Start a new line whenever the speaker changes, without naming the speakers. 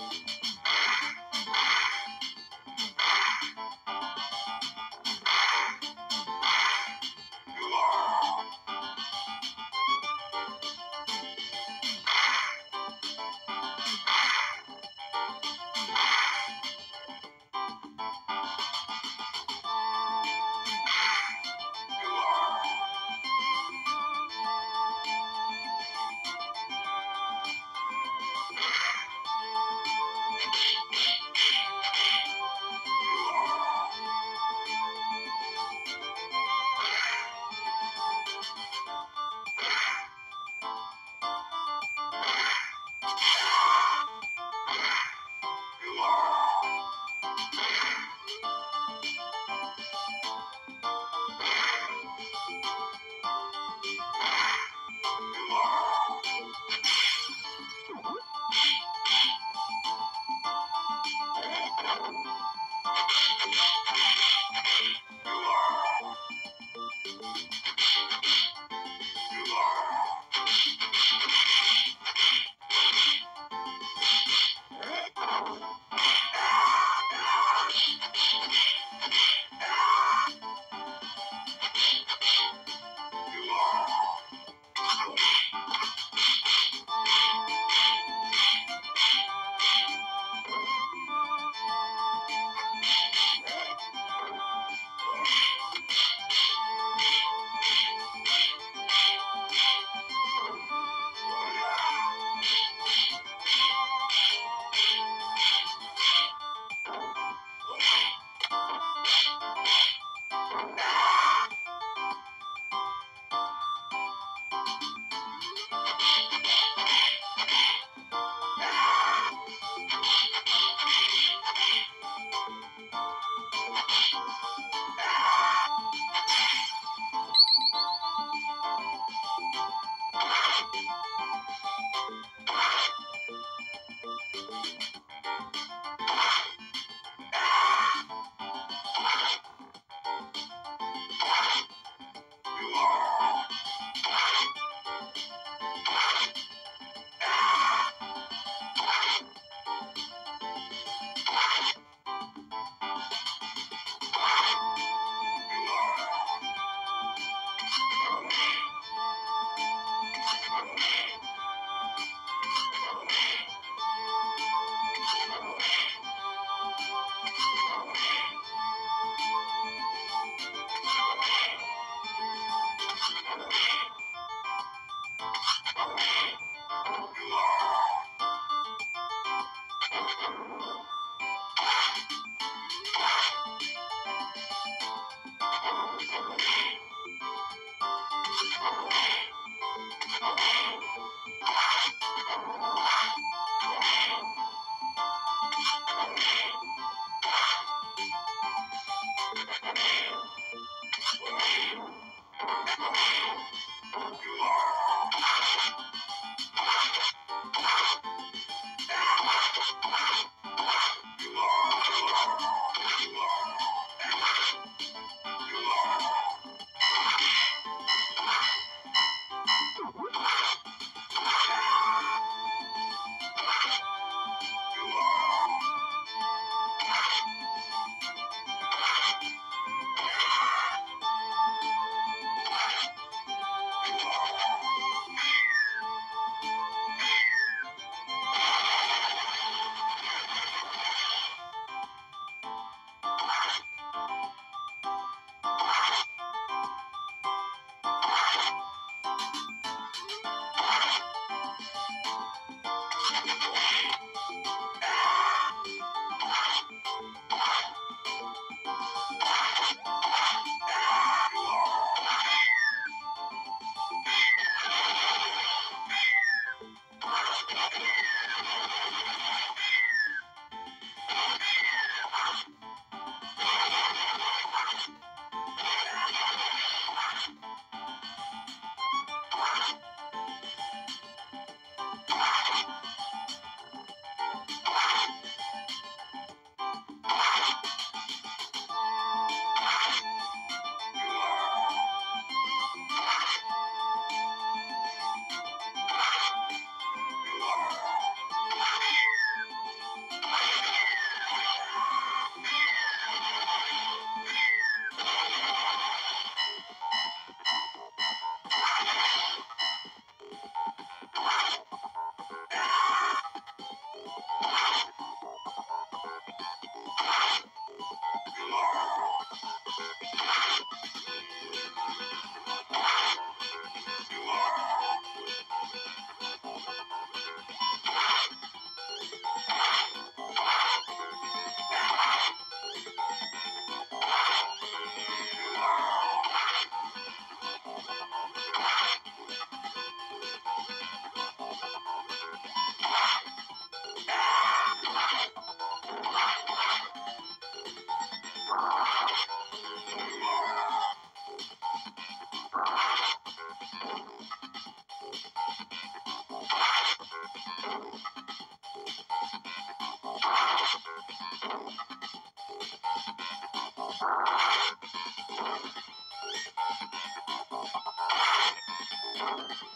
Thank you. Bye.
Thank you.